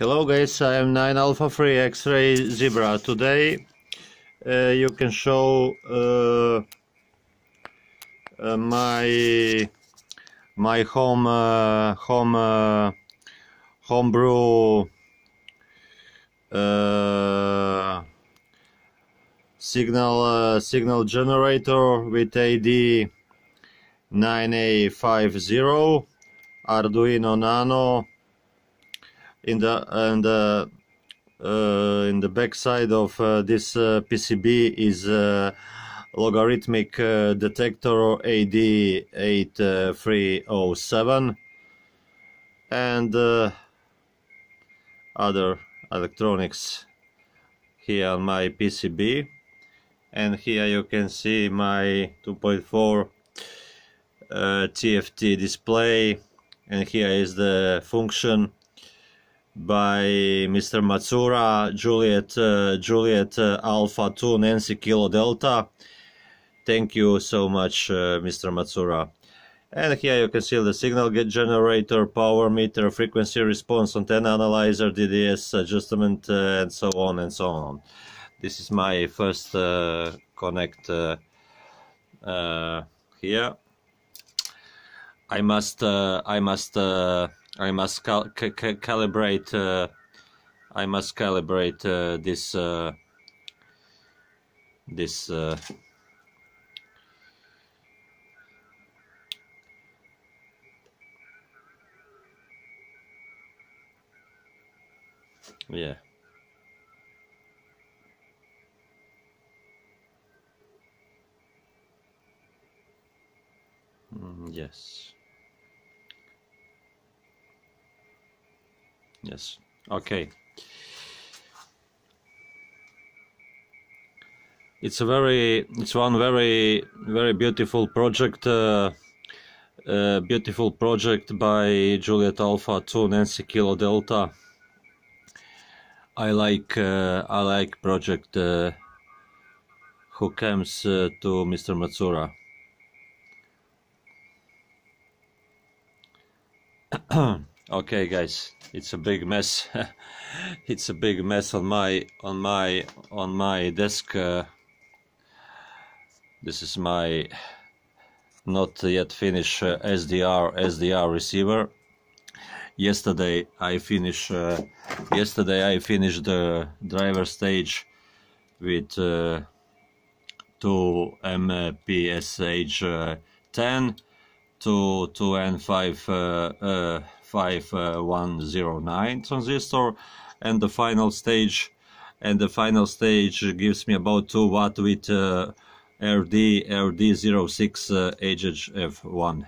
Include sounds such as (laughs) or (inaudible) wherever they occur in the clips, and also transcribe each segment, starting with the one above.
Hello guys, I am 9 Alpha 3 X-Ray Zebra. Today uh, you can show uh, uh, my my home uh, home uh, homebrew uh, signal signal generator with AD 9850 Arduino Nano in the and uh, uh, in the back side of uh, this uh, PCB is a logarithmic uh, detector AD8307 and uh, other electronics here on my PCB and here you can see my 2.4 uh, TFT display. And here is the function by Mr. Matsura, Juliet, uh, Juliet uh, Alpha 2 Nancy Kilo Delta. Thank you so much, uh, Mr. Matsura. And here you can see the signal get generator, power meter, frequency response, antenna analyzer, DDS adjustment, uh, and so on and so on. This is my first uh, connect uh, here. I must, I must I must cal ca calibrate. Uh, I must calibrate uh, this. Uh, this. Uh, yeah. Mm, yes. Yes. Okay. It's a very, it's one very, very beautiful project. Uh, uh, beautiful project by Juliet Alpha 2 Nancy Kilo Delta. I like, uh, I like project uh, who comes uh, to Mr. Matsura. (clears throat) okay guys it's a big mess. (laughs) It's a big mess on my on my on my desk. Uh, this is my not yet finished uh, SDR SDR receiver. Yesterday I finished uh, yesterday I finished the driver stage with uh, two MPSH uh, 10 to to N5 5109 transistor. And the final stage and the final stage gives me about 2 watt with uh, RD RD06 uh, HHF1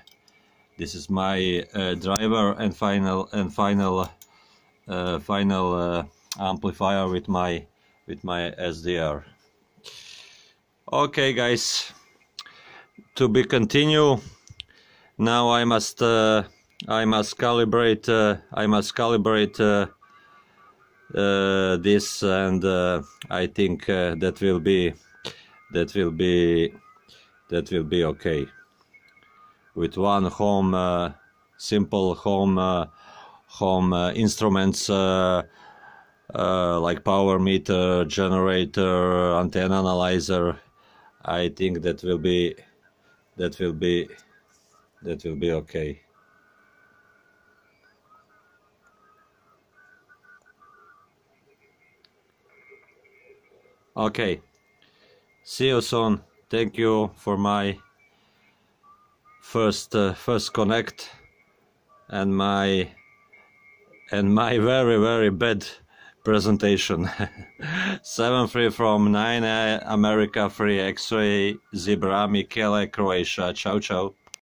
this is my uh, driver and final and final uh, final uh, amplifier with my with my SDR okay guys. To be continue now I must uh, I must calibrate uh, I must calibrate uh, uh, this and uh, I think uh, that will be that will be that will be okay. With one home uh, simple home home instruments like power meter generator antenna analyzer I think that will be that will be that will be okay okay. See you soon. Thank you for my first uh, first connect and my and my (laughs) very very bad presentation. (laughs) 7 free from 9 America free X-ray Zebra Michele Croatia. Ciao ciao